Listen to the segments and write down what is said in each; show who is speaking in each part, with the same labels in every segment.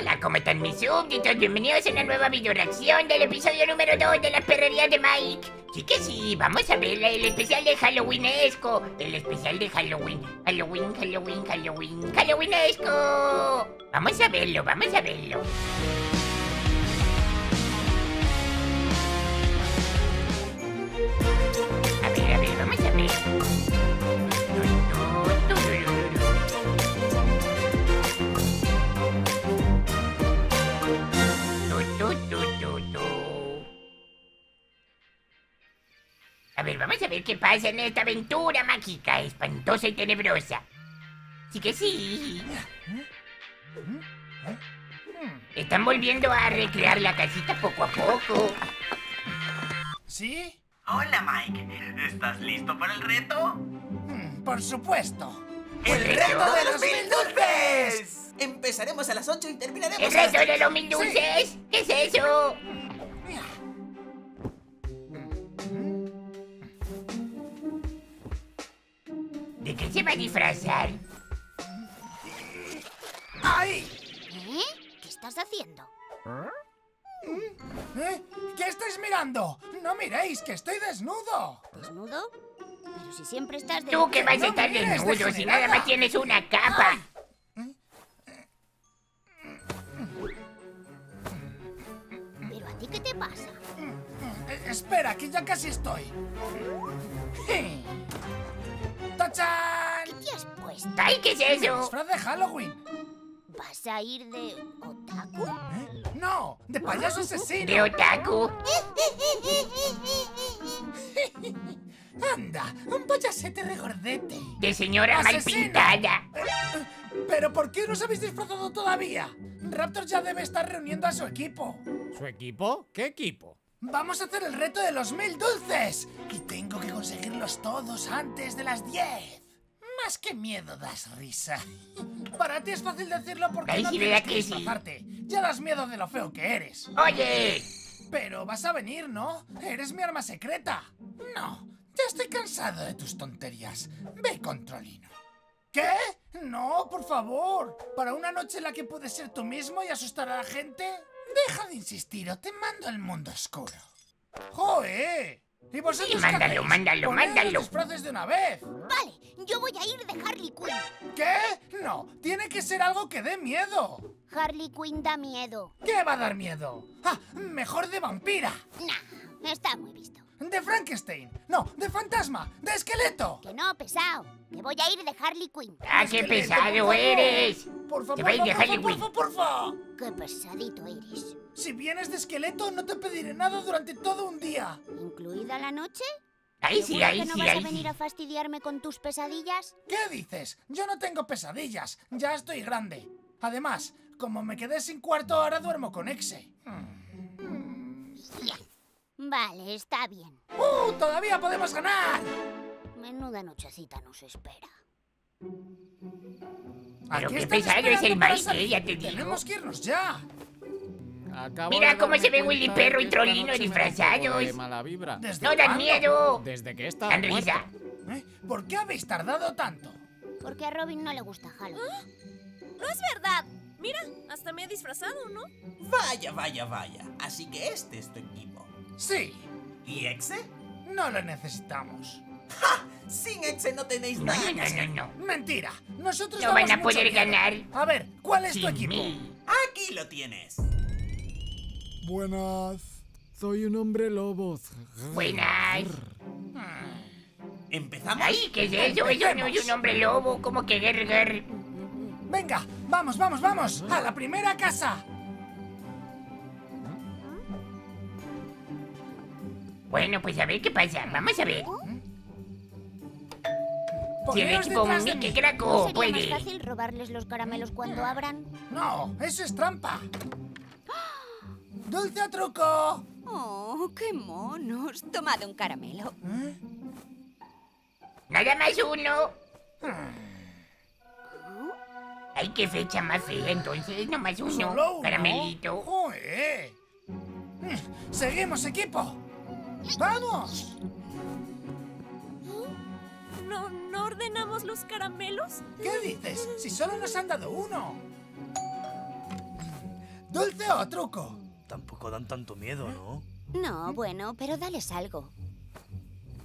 Speaker 1: Hola, ¿cómo están mis súbditos? Bienvenidos a una nueva video reacción del episodio número 2 de las perrerías de Mike. Sí que sí, vamos a ver el especial de Halloweenesco. El especial de Halloween. Halloween, Halloween, Halloween, Halloweenesco. Vamos a verlo, vamos a verlo. Ver, ver qué pasa en esta aventura mágica, espantosa y tenebrosa. Sí que sí. Están volviendo a recrear la casita poco a poco.
Speaker 2: ¿Sí?
Speaker 3: Hola Mike, ¿estás listo para el reto?
Speaker 2: Mm, Por supuesto.
Speaker 3: ¡El reto de los mil dulces! Empezaremos a las 8 y terminaremos
Speaker 1: ¿El
Speaker 3: a las
Speaker 1: reto de los mil dulces? ¿Qué es eso? ¿De qué se va a disfrazar?
Speaker 2: ¡Ay!
Speaker 4: ¿Eh? ¿Qué estás haciendo?
Speaker 2: ¿Eh? ¿Qué estáis mirando? No miréis, que estoy desnudo.
Speaker 4: ¿Desnudo? Pero si siempre estás de...
Speaker 1: Tú que vas a
Speaker 2: No
Speaker 1: estar
Speaker 2: mires,
Speaker 1: desnudo si nada más tienes una capa.
Speaker 4: ¿Pero a ti qué te pasa?
Speaker 2: Eh, espera, que ya casi estoy.
Speaker 4: ¿Qué te has puesto?
Speaker 1: ¡Ay, qué es eso!
Speaker 2: Disfraz de Halloween.
Speaker 4: ¿Vas a ir de otaku?
Speaker 2: ¿Eh? No, de payaso asesino.
Speaker 1: ¿De otaku?
Speaker 2: Anda, un payasete regordete.
Speaker 1: ¿De señora mal pintada?
Speaker 2: ¿Pero por qué no os habéis disfrazado todavía? Raptor ya debe estar reuniendo a su equipo.
Speaker 5: ¿Su equipo? ¿Qué equipo?
Speaker 2: Vamos a hacer el reto de los mil dulces. Y tengo que conseguirlos todos antes de las 10. Más que miedo das risa. Para ti es fácil decirlo porque
Speaker 1: Ay,
Speaker 2: no tienes
Speaker 1: ¿verdad
Speaker 2: que
Speaker 1: que sí?
Speaker 2: disfrazarte. Ya das miedo de lo feo que eres.
Speaker 1: ¡Oye!
Speaker 2: Pero vas a venir, ¿no? Eres mi arma secreta. No, ya estoy cansado de tus tonterías. Ve con Trolino. ¿Qué? No, por favor. Para una noche en la que puedes ser tú mismo y asustar a la gente, deja de insistir o te mando al mundo oscuro. ¡Joe! ¿Y vosotros
Speaker 1: Sí,
Speaker 2: qué
Speaker 1: mándalo,
Speaker 2: hacéis?
Speaker 1: mándalo, mándalo.
Speaker 2: los disfraces de una vez.
Speaker 4: Vale, yo voy a ir de Harley Quinn.
Speaker 2: ¿Qué? No, tiene que ser algo que dé miedo.
Speaker 4: Harley Quinn da miedo.
Speaker 2: ¿Qué va a dar miedo? Ah, mejor de vampira.
Speaker 4: Nah, está muy visto.
Speaker 2: De Frankenstein. No, de fantasma. De esqueleto.
Speaker 4: Que no, pesado. Que voy a ir de Harley Quinn.
Speaker 1: ¡Ah, qué pesado eres!
Speaker 2: Por favor,
Speaker 1: Te va a ir de Harley Quinn.
Speaker 2: porfa, porfa.
Speaker 4: Qué pesadito eres.
Speaker 2: Si vienes de esqueleto, no te pediré nada durante todo un día.
Speaker 4: ¿Incluida la noche?
Speaker 1: ¡Ahí sí,
Speaker 4: ¿Seguro
Speaker 1: ahí
Speaker 4: que no
Speaker 1: sí,
Speaker 4: vas a venir
Speaker 1: sí!
Speaker 4: a fastidiarme con tus pesadillas?
Speaker 2: ¿Qué dices? Yo no tengo pesadillas. Ya estoy grande. Además, como me quedé sin cuarto, ahora duermo con Exe.
Speaker 4: Vale, está bien.
Speaker 2: ¡Uh! ¡Todavía podemos ganar!
Speaker 4: Menuda nochecita nos espera.
Speaker 1: Pero qué pesado es el Mike,
Speaker 2: salir.
Speaker 1: ya te digo.
Speaker 2: Tenemos que irnos ya.
Speaker 5: Acabo
Speaker 1: Mira cómo se ve Willy Perro y
Speaker 5: poco
Speaker 1: disfrazados.
Speaker 5: de mala vibra.
Speaker 2: ¿Desde
Speaker 1: ¡No dan miedo!
Speaker 5: Desde que estás
Speaker 1: ¡Dan
Speaker 5: muerto.
Speaker 1: risa!
Speaker 2: ¿Eh? ¿Por qué habéis tardado tanto?
Speaker 4: Porque a Robin no le gusta Halloween.
Speaker 6: No es verdad. Mira, hasta me he disfrazado, ¿no?
Speaker 3: Vaya, vaya, vaya. Así que este es tu.
Speaker 2: Sí,
Speaker 3: ¿Y Exe?
Speaker 2: no lo necesitamos.
Speaker 3: ¡Ja! Sin Exe no tenéis nada
Speaker 1: no, no, no, no.
Speaker 2: Mentira. Nosotros
Speaker 1: No van a poder
Speaker 2: miedo.
Speaker 1: ganar.
Speaker 2: A ver, ¿cuál es tu equipo?
Speaker 1: mí.
Speaker 3: Aquí lo tienes.
Speaker 5: Buenas. Soy un hombre lobo.
Speaker 1: Buenas.
Speaker 3: ¿Empezamos?
Speaker 1: ¡Ay, qué es eso! Eso no es un hombre lobo, como que guer, guer.
Speaker 2: Venga, vamos, vamos, vamos. A la primera casa.
Speaker 1: Bueno, pues a ver qué pasa. Vamos a ver. Si el equipo
Speaker 2: mí.
Speaker 1: Craco
Speaker 4: ¿No sería
Speaker 1: puede.
Speaker 4: más fácil robarles los caramelos cuando abran?
Speaker 2: No, eso es trampa. Dulce o truco.
Speaker 7: Oh, qué monos. Tomad un caramelo.
Speaker 2: ¿Eh?
Speaker 1: Nada más uno. Ay, qué fecha más fea, entonces, nomás uno.
Speaker 2: Solo uno.
Speaker 1: Caramelito.
Speaker 2: Joder. Mm, Seguimos, equipo. ¡Vamos!
Speaker 6: ¿No, ¿No ordenamos los caramelos?
Speaker 2: ¿Qué dices? Si solo nos han dado uno. ¿Dulce o truco?
Speaker 8: Tampoco dan tanto miedo, ¿no?
Speaker 7: No, bueno, pero dales algo.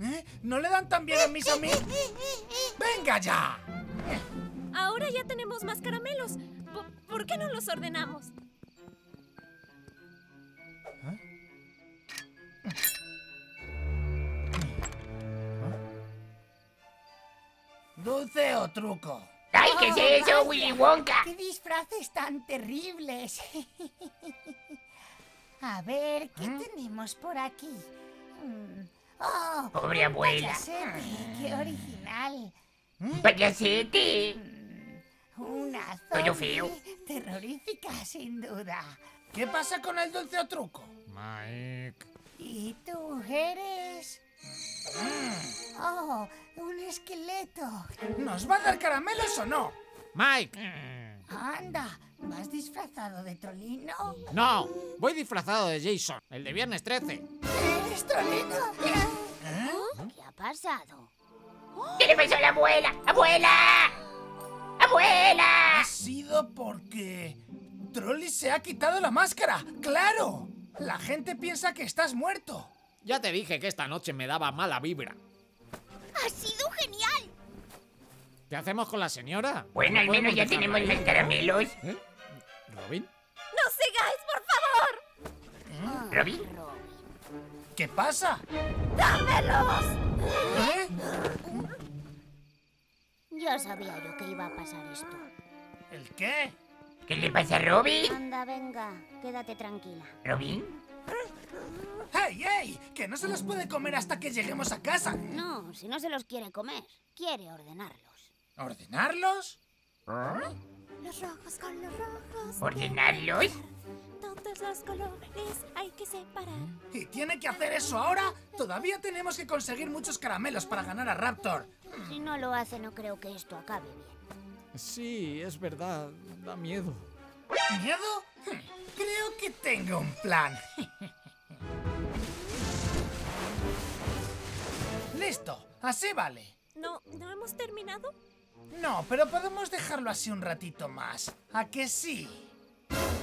Speaker 2: ¿Eh? ¿No le dan tan bien a mis amigos? ¡Venga ya!
Speaker 6: Ahora ya tenemos más caramelos. Po- ¿Por qué no los ordenamos?
Speaker 2: ¿Dulce o truco?
Speaker 1: ¡Ay, qué es eso, Willy Wonka!
Speaker 9: ¡Qué disfraces tan terribles! A ver, ¿qué tenemos por aquí? Mm, ¡Oh!
Speaker 1: Pobre abuela.
Speaker 9: payasete, ¡Qué original!
Speaker 1: ¡Payasete!
Speaker 9: Una
Speaker 1: Todo
Speaker 9: zombie
Speaker 1: feo.
Speaker 9: terrorífica, sin duda.
Speaker 2: ¿Qué pasa con el dulce o truco?
Speaker 5: Mike.
Speaker 9: ¿Y tú eres...? ¡Oh! ¡Un esqueleto!
Speaker 2: ¿Nos va a dar caramelos o no?
Speaker 5: Mike.
Speaker 9: ¡Anda! ¿Vas disfrazado de trolino?
Speaker 5: No, voy disfrazado de Jason, el de viernes 13.
Speaker 9: ¿Eres trolino?
Speaker 4: ¿Qué ha pasado?
Speaker 1: ¿Qué le pasó a la abuela? ¡Abuela! ¡Abuela!
Speaker 2: Ha sido porque... Trolli se ha quitado la máscara. ¡Claro! La gente piensa que estás muerto.
Speaker 5: Ya te dije que esta noche me daba mala vibra.
Speaker 4: ¡Ha sido genial!
Speaker 5: ¿Qué hacemos con la señora?
Speaker 1: Bueno, al
Speaker 5: ¿No
Speaker 1: menos ya tenemos
Speaker 5: ahí?
Speaker 1: los caramelos.
Speaker 5: ¿Eh? ¿Robin?
Speaker 6: ¡No sigáis, por favor!
Speaker 1: ¿Robin?
Speaker 2: ¿Qué pasa?
Speaker 6: ¡Dámelos!
Speaker 2: ¿Eh?
Speaker 4: Ya sabía yo que iba a pasar esto.
Speaker 2: ¿El qué?
Speaker 1: ¿Qué le pasa a Robin?
Speaker 4: Anda, venga, quédate tranquila.
Speaker 1: ¿Robin?
Speaker 2: ¡Hey, hey! Que no se los puede comer hasta que lleguemos a casa.
Speaker 4: No, si no se los quiere comer, quiere ordenarlos.
Speaker 2: ¿Ordenarlos?
Speaker 6: Los rojos con los rojos.
Speaker 1: ¿Ordenarlos?
Speaker 6: Todos los colores hay que separar.
Speaker 2: ¿Y tiene que hacer eso ahora? Todavía tenemos que conseguir muchos caramelos para ganar a Raptor.
Speaker 4: Si no lo hace, no creo que esto acabe bien.
Speaker 5: Sí, es verdad. Da miedo.
Speaker 2: ¿Miedo? Creo que tengo un plan. Listo, así vale.
Speaker 6: ¿No, ¿no hemos terminado?
Speaker 2: No, pero podemos dejarlo así un ratito más. ¿A que sí?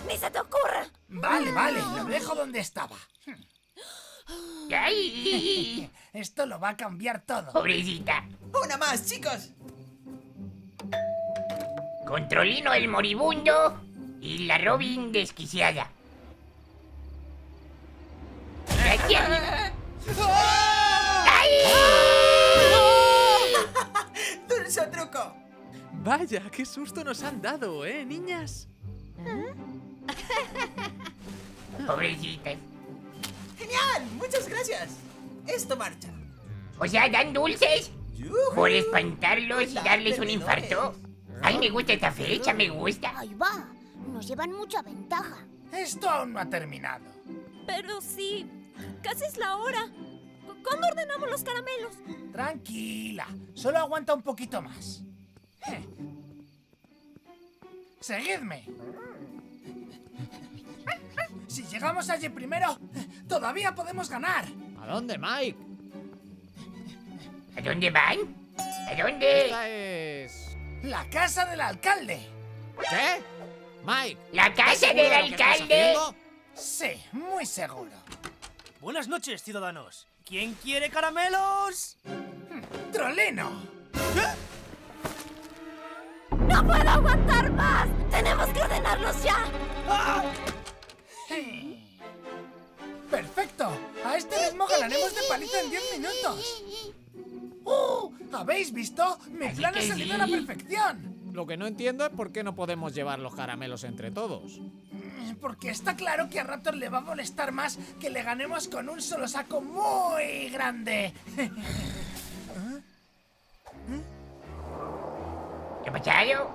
Speaker 6: ¡Ni se te ocurra!
Speaker 2: Vale, vale, lo dejo donde estaba.
Speaker 1: ¡Ay!
Speaker 2: Esto lo va a cambiar todo.
Speaker 1: Pobrecita.
Speaker 3: ¡Una más, chicos!
Speaker 1: Controlino el moribundo y la Robin desquiciada.
Speaker 10: Vaya, qué susto nos han dado, ¿eh, niñas?
Speaker 1: Pobrecitas.
Speaker 3: ¡Genial! ¡Muchas gracias! Esto marcha.
Speaker 1: O sea, dan dulces por espantarlos y darles un infarto. Ay, me gusta esta fecha, me gusta.
Speaker 4: Ahí va, nos llevan mucha ventaja.
Speaker 2: Esto aún no ha terminado.
Speaker 6: Pero sí, casi es la hora. ¿Cuándo ordenamos los caramelos?
Speaker 2: Tranquila, solo aguanta un poquito más. Eh. Seguidme. Si llegamos allí primero, todavía podemos ganar.
Speaker 5: ¿A dónde, Mike?
Speaker 1: ¿A dónde van? ¿A dónde?
Speaker 5: Esta es...
Speaker 2: La casa del alcalde.
Speaker 5: ¿Qué? Mike.
Speaker 1: ¿La casa
Speaker 5: ¿estás
Speaker 1: del alcalde?
Speaker 2: Sí, muy seguro.
Speaker 8: Buenas noches, ciudadanos. ¿Quién quiere caramelos?
Speaker 2: Trolino.
Speaker 6: ¡No puedo aguantar más! ¡Tenemos que ordenarlos ya!
Speaker 2: Perfecto. A este ritmo ganaremos de paliza en 10 minutos. ¡Uh! ¿Habéis visto? Mi
Speaker 1: Así
Speaker 2: plan ha salido a la perfección.
Speaker 5: Lo que no entiendo es por qué no podemos llevar los caramelos entre todos.
Speaker 2: Porque está claro que a Raptor le va a molestar más que le ganemos con un solo saco muy grande.
Speaker 1: ¿Qué?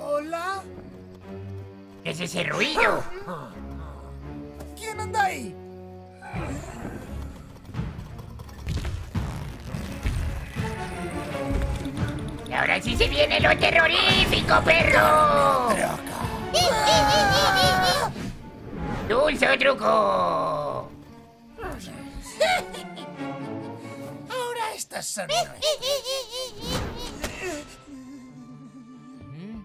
Speaker 2: ¿Hola?
Speaker 1: ¿Qué es ese ruido?
Speaker 2: ¿Quién anda ahí?
Speaker 1: Y ahora sí se viene lo terrorífico, perro. Dulce o truco.
Speaker 2: Ahora estas son nuestras.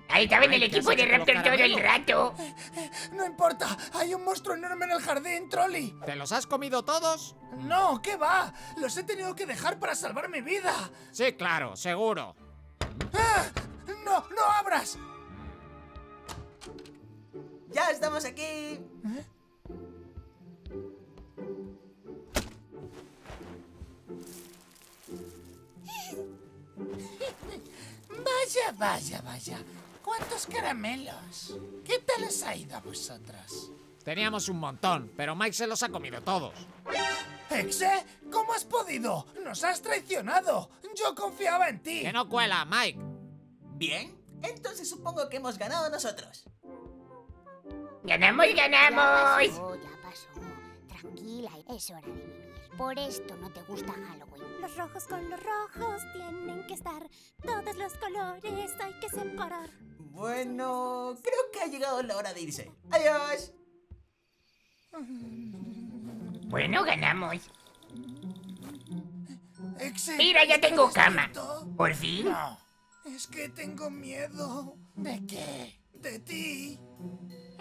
Speaker 1: Ahí estaba en el
Speaker 5: Ay, ¿qué
Speaker 1: equipo de Raptor todo el rato.
Speaker 2: No importa, hay un monstruo enorme en el jardín, Trolli.
Speaker 5: ¿Te los has comido todos?
Speaker 2: No, ¿qué va? Los he tenido que dejar para salvar mi vida.
Speaker 5: Sí, claro, seguro.
Speaker 2: ¡Ah! ¡No, no abras!
Speaker 3: ¡Ya estamos aquí!
Speaker 2: Vaya, vaya, vaya. ¿Cuántos caramelos? ¿Qué tal os ha ido a vosotros?
Speaker 5: Teníamos un montón, pero Mike se los ha comido todos.
Speaker 2: ¿Exe? ¿Cómo has podido? ¡Nos has traicionado! Yo confiaba en ti.
Speaker 5: Que no cuela, Mike.
Speaker 3: Bien, entonces supongo que hemos ganado nosotros.
Speaker 1: ¡Ganamos, ganamos!
Speaker 4: Ya pasó, ya pasó. Tranquila, es hora de mimir. Por esto no te gusta Halloween.
Speaker 6: Los rojos con los rojos tienen que estar. Todos los colores hay que separar.
Speaker 3: Bueno, creo que ha llegado la hora de irse. ¡Adiós!
Speaker 1: Bueno, ganamos.
Speaker 2: Exe,
Speaker 1: Mira, ya
Speaker 2: ¿estás
Speaker 1: tengo cama. ¿Por fin?
Speaker 2: No, es que tengo miedo. ¿De qué? ¿De ti?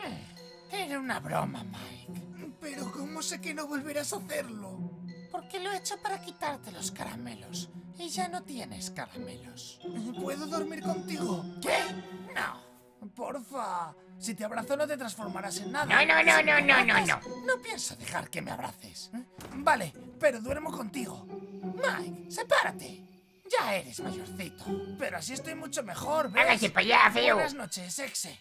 Speaker 2: Eh, Era una broma, Mike. Pero ¿cómo sé que no volverás a hacerlo? Porque lo he hecho para quitarte los caramelos. Y ya no tienes caramelos. ¿Puedo dormir contigo? ¿Qué? No. Porfa. Si te abrazo no te transformarás en nada.
Speaker 1: No, no, no, no, no, no,
Speaker 2: abrazas, No pienso dejar que me abraces. Vale, pero duermo contigo. Mike, sepárate. Ya eres mayorcito. Pero así estoy mucho mejor, ¿ves?
Speaker 1: Hágase para allá, feo.
Speaker 2: Buenas noches, exe.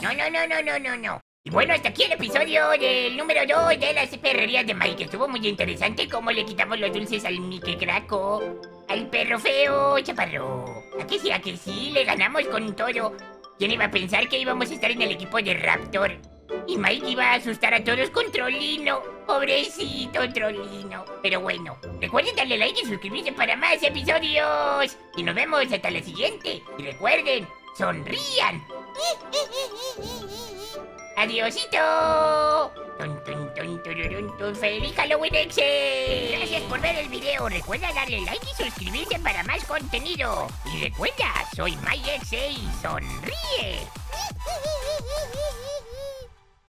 Speaker 1: No, no, no, no, no, no, no. Y bueno, hasta aquí el episodio del número 2 de las perrerías de Mike. Estuvo muy interesante cómo le quitamos los dulces al Mike Craco, al perro feo chaparro. ¿A que sí, a que sí? Le ganamos con todo. ¿Quién iba a pensar que íbamos a estar en el equipo de Raptor? Y Mike iba a asustar a todos con Trollino. Pobrecito Trollino. Pero bueno, recuerden darle like y suscribirse para más episodios. Y nos vemos hasta la siguiente. Y recuerden, sonrían. ¡Adiosito! Tun, tun, tun. ¡Feliz Halloween! Gracias por ver el video. Recuerda darle like y suscribirse para más contenido. Y recuerda, soy Exe y sonríe.